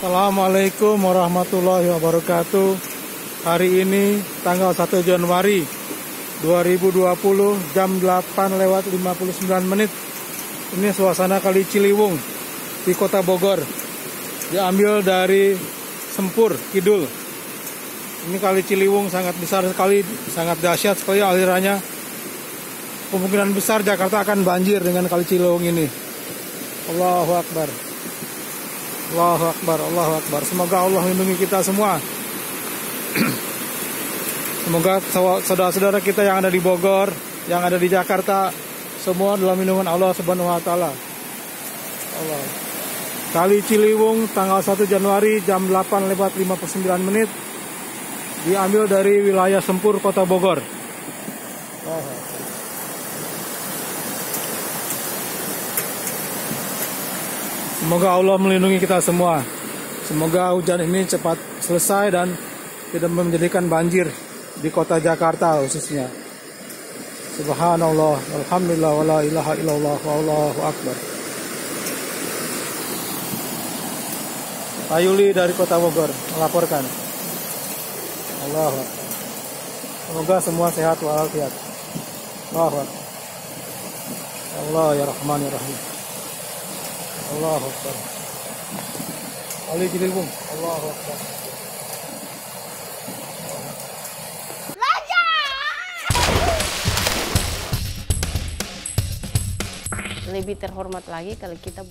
Assalamualaikum warahmatullahi wabarakatuh. Hari ini tanggal 1 Januari 2020 jam 8 lewat 59 menit. Ini suasana kali Ciliwung di kota Bogor. Diambil dari Sempur, Kidul. Ini kali Ciliwung sangat besar sekali, sangat dahsyat sekali alirannya. Kemungkinan besar Jakarta akan banjir dengan kali Ciliwung ini. Allahu Akbar Allahu Akbar, Allahu Akbar. Semoga Allah lindungi kita semua. Semoga saudara-saudara kita yang ada di Bogor, yang ada di Jakarta, semua dalam lindungan Allah Subhanahu wa taala. Allah. Kali Ciliwung tanggal 1 Januari jam 8 lewat 59 menit diambil dari wilayah Sempur Kota Bogor. Semoga Allah melindungi kita semua. Semoga hujan ini cepat selesai dan tidak menjadikan banjir di kota Jakarta khususnya. Subhanallah, Alhamdulillah, wa la ilaha illallah, wallahu akbar. Ayuli dari kota Bogor melaporkan. Allah Semoga semua sehat walafiat. Allah Allah ya Rahman ya Rahim. Allahu Akbar. Ali Jilibung. Allahu Akbar. Lebih terhormat lagi kalau kita